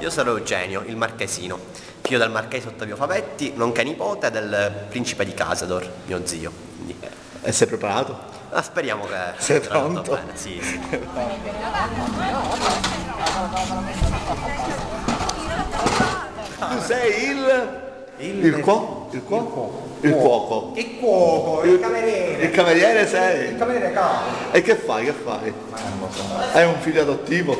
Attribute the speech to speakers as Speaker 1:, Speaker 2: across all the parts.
Speaker 1: Io sono Eugenio, il marchesino, figlio del marchese Ottavio Favetti, nonché nipote del principe di Casador, mio zio. Quindi,
Speaker 2: E sei preparato?
Speaker 1: ah, speriamo che
Speaker 2: Sei pronto?
Speaker 1: bene, Sì, sì.
Speaker 2: Tu sei il...
Speaker 1: Il-
Speaker 2: Il cuoco? Il cuoco? Il cuoco.
Speaker 3: Il cuoco, il cameriere.
Speaker 2: Il cameriere sei?
Speaker 3: Il cameriere capo.
Speaker 2: E che fai? Che fai? Hai un figlio adottivo?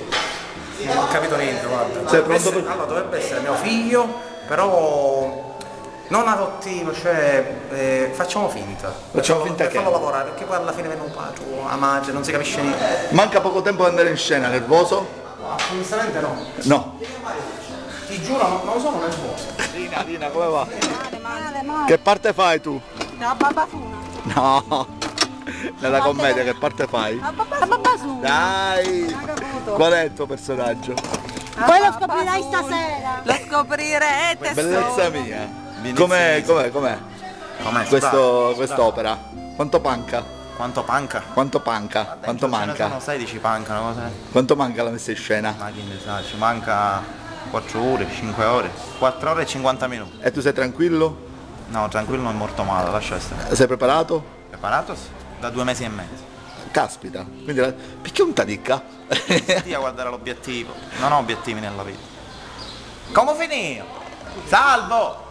Speaker 3: Non ho capito niente, guarda.
Speaker 2: Sei
Speaker 3: Dovrebbe
Speaker 2: pronto
Speaker 3: essere-
Speaker 2: per-
Speaker 3: Allora, dovrebbe essere mio figlio, però non adottivo, cioè eh, facciamo finta.
Speaker 2: Facciamo
Speaker 3: Per
Speaker 2: finta
Speaker 3: per
Speaker 2: che?
Speaker 3: farlo lavorare, perché poi alla fine viene un padre, una madre, non si capisce niente.
Speaker 2: Manca poco tempo per andare in scena, nervoso?
Speaker 3: Onestamente no.
Speaker 2: No.
Speaker 3: Ti giuro, non, non sono nervoso.
Speaker 2: Lina, Lina, come va?
Speaker 4: Male, male.
Speaker 2: Che parte fai tu?
Speaker 4: La babafuna.
Speaker 2: No. Nella commedia che parte fai?
Speaker 4: La babasuna.
Speaker 2: Dai! Qual è il tuo personaggio?
Speaker 4: Poi lo scoprirai stasera.
Speaker 5: Lo scoprirete
Speaker 2: Bellezza mia. Com'è, com'è, com'è?
Speaker 3: Com'è?
Speaker 2: Questo, quest'opera? Quanto manca?
Speaker 3: Quanto panca?
Speaker 2: Quanto manca? Quanto manca?
Speaker 3: Sono 16 panca, una cosa.
Speaker 2: Quanto manca la messa in scena?
Speaker 3: Ma che ne sa, ci manca 4 ore, 5 ore, 4 ore e 50 minuti.
Speaker 2: E tu sei tranquillo?
Speaker 3: No, tranquillo non è morto male, lascia stare.
Speaker 2: Sei preparato?
Speaker 3: Preparato? Sì. Da due mesi e mezzo.
Speaker 2: Caspita. Quindi la... Perché un tadicca?
Speaker 3: Stia a guardare l'obiettivo. Non ho obiettivi nella vita. Come finì? Salvo!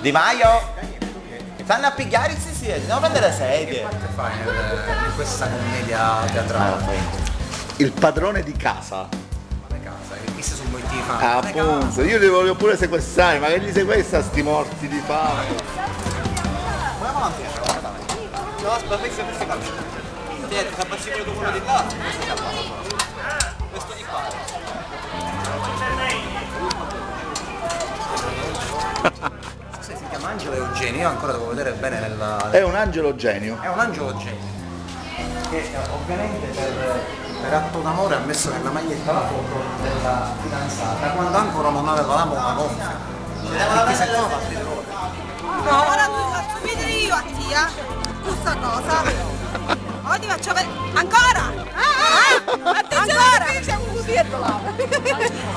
Speaker 3: Di Maio? Stanno a pigliare sì sì, andiamo a prendere le sedie. Che fai in questa commedia teatrale?
Speaker 2: Il padrone di casa.
Speaker 3: casa, che questi sono molti fan.
Speaker 2: Ah, appunto, io li voglio pure sequestrare, ma che li sequestra sti morti di fame?
Speaker 1: No, aspetta, questa questa qua. Tieni, sta tu quello di là. Questo di qua.
Speaker 3: Se si chiama Angelo Eugenio, io ancora devo vedere bene nella...
Speaker 2: È un angelo genio.
Speaker 3: È un angelo Eugenio. Che eh, ovviamente per, per atto d'amore ha messo nella maglietta la foto della fidanzata quando ancora non aveva la mona gonfia. Perché se no va a
Speaker 5: No, ora ti faccio vedere io a tia questa cosa. Ora ti faccio vedere. Ancora! Ah, ah, attenzione! C'è un cuscietto là.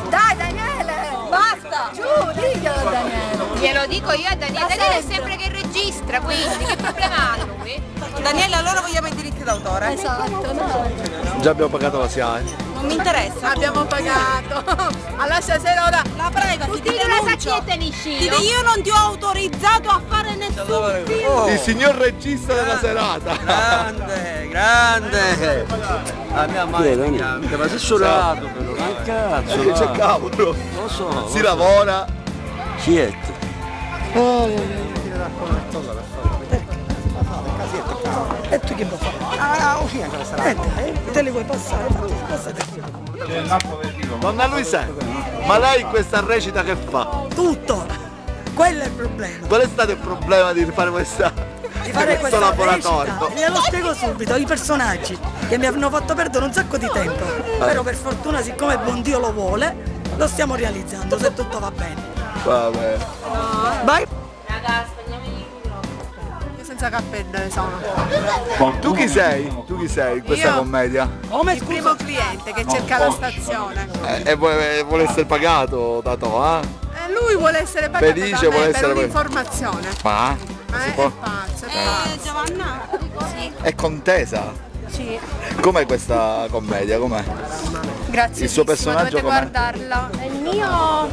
Speaker 4: Dai Daniele. Basta. Giù, diglielo Daniele.
Speaker 6: Glielo dico io a Daniele, Daniele è sempre che registra, quindi che problema ha lui?
Speaker 5: Daniele, allora vogliamo i diritti d'autore?
Speaker 4: Esatto, no.
Speaker 2: Già abbiamo pagato la SIAE.
Speaker 5: Non mi interessa.
Speaker 4: Abbiamo pagato. Allora stasera ora
Speaker 5: La prego, ti
Speaker 6: Tira una
Speaker 5: denuncio.
Speaker 6: sacchetta in
Speaker 5: Ti
Speaker 6: iscino.
Speaker 5: dico, io non ti ho autorizzato a fare nessun film.
Speaker 2: Il signor regista della serata.
Speaker 7: Grande, grande! La mia madre mi chiama, ma sei solato però, ma cazzo!
Speaker 2: Che c'è cavolo?
Speaker 7: Lo so,
Speaker 2: Si lavora.
Speaker 7: Siete.
Speaker 3: E tu che vuoi fare? Ah, ah, uscì anche la serata. Eh te li vuoi passare? Passate.
Speaker 2: Donna Luisa, ma lei questa recita che fa?
Speaker 8: Tutto! Quello è il problema.
Speaker 2: Qual è stato il problema di fare questa
Speaker 8: Di fare
Speaker 2: questo laboratorio?
Speaker 8: recita. Glielo spiego subito, i personaggi che mi hanno fatto perdere un sacco di tempo. Però per fortuna, siccome buon Dio lo vuole, lo stiamo realizzando, se tutto va bene.
Speaker 2: Vabbè.
Speaker 8: Vai!
Speaker 6: Raga,
Speaker 5: Io senza cappelle sono.
Speaker 2: Tu chi sei? Tu chi sei in questa
Speaker 5: Io?
Speaker 2: commedia?
Speaker 8: Come
Speaker 5: Il primo cliente che cerca la stazione.
Speaker 2: Eh, e vuole, essere pagato da to, eh?
Speaker 5: Lui vuole essere pagato
Speaker 2: Felice vuole
Speaker 5: per
Speaker 2: essere pagato.
Speaker 5: un'informazione.
Speaker 2: Ma?
Speaker 5: Ma
Speaker 2: Si
Speaker 5: è,
Speaker 2: può?
Speaker 5: è pazzo, è
Speaker 6: Eh. Giovanna? Sì.
Speaker 2: È contesa?
Speaker 6: Sì.
Speaker 2: Com'è questa commedia? Com'è?
Speaker 6: Grazie.
Speaker 2: Il suo personaggio
Speaker 6: dovete
Speaker 2: com'è?
Speaker 6: guardarlo. Il mio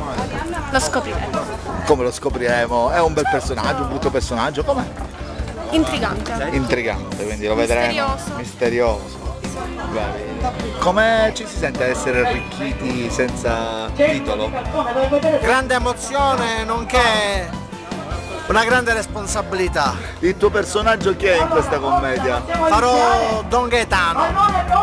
Speaker 6: lo scopriremo.
Speaker 2: Come lo scopriremo? È un bel personaggio, un brutto personaggio? Com'è?
Speaker 6: Intrigante.
Speaker 2: Intrigante, quindi lo vedremo.
Speaker 6: Misterioso.
Speaker 2: Misterioso. Bene. Come ci si sente ad essere arricchiti senza titolo?
Speaker 3: Grande emozione, nonché una grande responsabilità.
Speaker 2: Il tuo personaggio chi è in questa commedia?
Speaker 3: Farò Don Gaetano,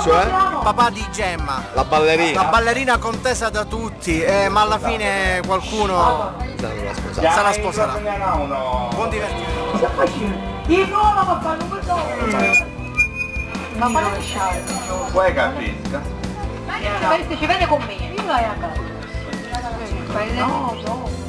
Speaker 2: Cioè?
Speaker 3: papà di Gemma.
Speaker 2: La
Speaker 3: La
Speaker 2: ballerina?
Speaker 3: ballerina contesa da tutti, eh, ma alla fine qualcuno se la sposerà. Buon divertimento.
Speaker 2: Puoi capisca?
Speaker 6: Ci vede con me.
Speaker 4: No, no.